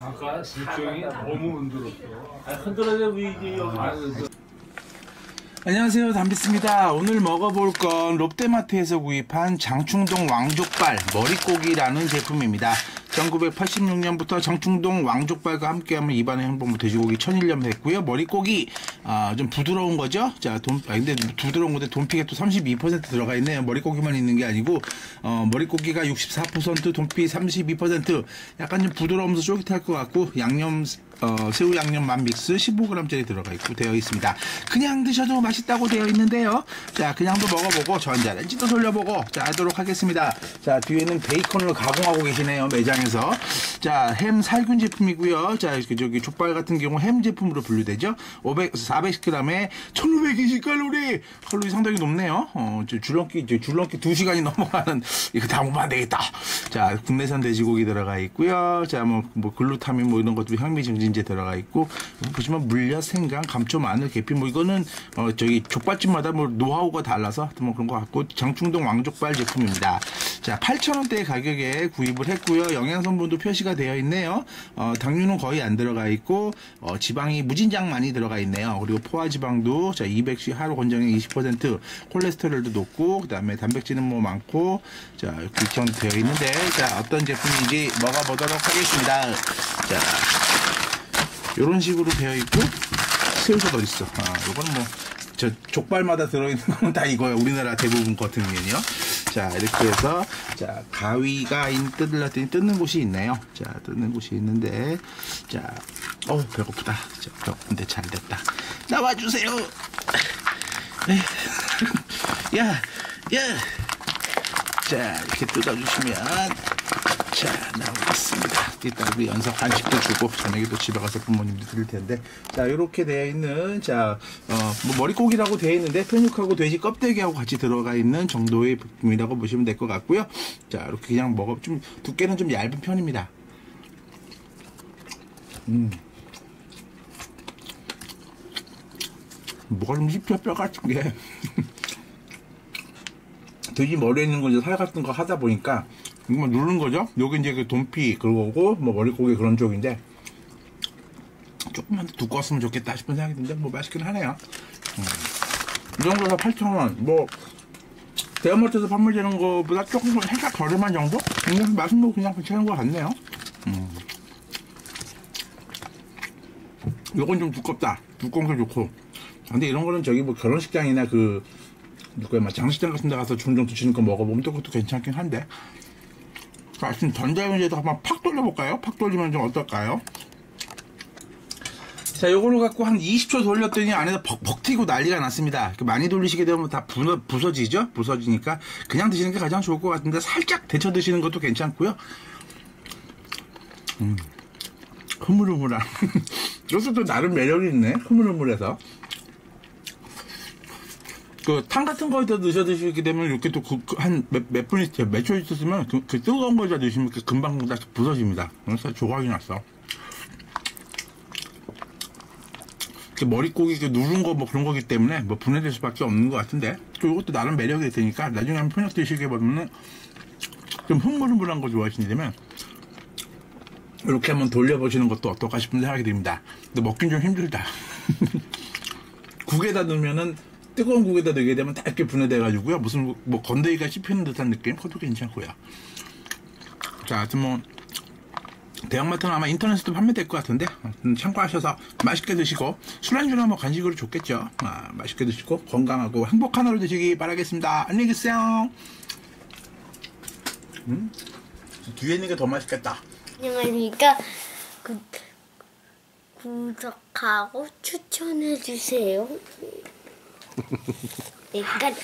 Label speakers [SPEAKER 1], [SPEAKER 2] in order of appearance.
[SPEAKER 1] 아까 실정이 너무 흔들었어.
[SPEAKER 2] 아, 이게 여기.
[SPEAKER 1] 아,
[SPEAKER 3] 안녕하세요 담비스입니다. 오늘 먹어볼 건 롯데마트에서 구입한 장충동 왕족발 머릿고기라는 제품입니다 1986년부터 장충동 왕족발과 함께하면 입안에 행복무 돼지고기 천일염 했고요 머릿고기 아, 좀 부드러운 거죠 자 돈, 아, 근데 부드러운 건데 돈피가 또 32% 들어가 있네요 머릿고기만 있는 게 아니고 어, 머릿고기가 64% 돈피 32% 약간 좀 부드러우면서 쫄깃할 것 같고 양념 어, 새우 양념 만 믹스 15g짜리 들어가 있고 되어 있습니다. 그냥 드셔도 맛있다고 되어 있는데요. 자, 그냥도 먹어보고 전자레인지도 돌려보고 자 하도록 하겠습니다. 자, 뒤에는 베이컨을 가공하고 계시네요 매장에서. 자, 햄 살균 제품이고요. 자, 그 저기 족발 같은 경우 햄 제품으로 분류되죠. 500, 410g에 1520칼로리. 칼로리 상당히 높네요. 어, 저 줄넘기 저 줄넘기 2 시간이 넘어가는 이거 다 먹으면 안 되겠다. 자, 국내산 돼지고기 들어가 있고요. 자, 뭐, 뭐 글루타민 뭐 이런 것도 향미 증진 이제 들어가 있고 보시면 물엿, 생강, 감초, 마늘, 계피 뭐 이거는 어 저기 족발집마다 뭐 노하우가 달라서 뭐 그런 것 같고 장충동 왕족발 제품입니다. 자 8,000원대 가격에 구입을 했고요. 영양 성분도 표시가 되어 있네요. 어 당류는 거의 안 들어가 있고 어 지방이 무진장 많이 들어가 있네요. 그리고 포화 지방도 자 200시 하루 권장량 20% 콜레스테롤도 높고 그다음에 단백질은 뭐 많고 자 이렇게 되어 있는데 자 어떤 제품인지 먹어보도록 하겠습니다. 자 이런 식으로 되어 있고 새우젓 어디 있어? 아, 이거는 뭐 저 족발마다 들어있는 건 다 이거예요. 우리나라 대부분 같은 경우는요. 자 이렇게 해서 자 가위가 인 뜯으려더니 뜯는 곳이 있네요. 자 뜯는 곳이 있는데 자 어우 배고프다. 자, 근데 잘 됐다. 나와주세요. 야, 야. 자 이렇게 뜯어주시면 자 나오겠습니다. 이따 우리 연석 간식도 주고 저녁에 또 집에 가서 부모님도 드릴 텐데 자 이렇게 되어 있는 자뭐 머릿고기라고 되어 있는데 편육하고 돼지 껍데기하고 같이 들어가 있는 정도의 부품이라고 보시면 될 것 같고요. 자 이렇게 그냥 먹어 좀 두께는 좀 얇은 편입니다. 음. 뭐가 좀 씹혀 뼈 같은 게 돼지 머리에 있는 거 이제 살 같은 거 하다 보니까 이거 누른 거죠. 여기 이제 그 돈피 그거고 뭐 머릿고기 그런 쪽인데 조금만 더 두꺼웠으면 좋겠다 싶은 생각이 드는데 뭐 맛있긴 하네요. 음. 이 정도가 8,000원. 뭐 대형마트에서 판매되는 거보다 조금 살짝 저렴한 정도? 그냥 맛은 뭐 그냥 괜찮은 것 같네요. 음. 요건 좀 두껍다. 두꺼운 게 좋고. 근데 이런 거는 저기 뭐 결혼식장이나 그 누구야 막 장식장 같은 데 가서 종종 드시는 거 먹어보면 또 그것도 괜찮긴 한데 자, 지금 전자레인지에다 한번 팍 돌려볼까요? 팍 돌리면 좀 어떨까요? 자, 요거를 갖고 한 20초 돌렸더니 안에서 벅벅 튀고 난리가 났습니다. 많이 돌리시게 되면 다 부서, 부서지죠? 부서지니까 그냥 드시는 게 가장 좋을 것 같은데 살짝 데쳐 드시는 것도 괜찮고요. 음, 흐물흐물한. 이것도 나름 매력이 있네. 흐물흐물해서. 그탕 같은 거에다 넣으셔 드시게 되면 이렇게 또 한몇 그, 분. 몇초 있었으면 그, 그 뜨거운 거에다 넣으시면 그 금방 다 부서집니다. 그래서 조각이 났어. 머릿고기 그 누른 거 뭐 그런 거기 때문에 뭐 분해될 수밖에 없는 것 같은데 또 이것도 나름 매력이 있으니까 나중에 한번 편육 드시게 보면은 좀 흐물흐물한 거 좋아하시면 이렇게 한번 돌려보시는 것도 어떨까 싶은 생각이 듭니다. 근데 먹긴 좀 힘들다. 국에다 넣으면은 뜨거운 국에다 넣게 되면 다 이렇게 분해돼가지고요. 무슨 뭐 건더기가 씹히는 듯한 느낌? 그것도 괜찮고요. 자, 하여튼 뭐 대형마트는 아마 인터넷에도 판매될 것 같은데 음, 참고하셔서 맛있게 드시고 술안주나 뭐 간식으로 좋겠죠. 아, 맛있게 드시고 건강하고 행복한 하루 되시기 바라겠습니다. 안녕히 계세요. 음? 뒤에 있는 게 더 맛있겠다.
[SPEAKER 4] 안녕하십니까. 구, 구독하고 추천해주세요. でっかい。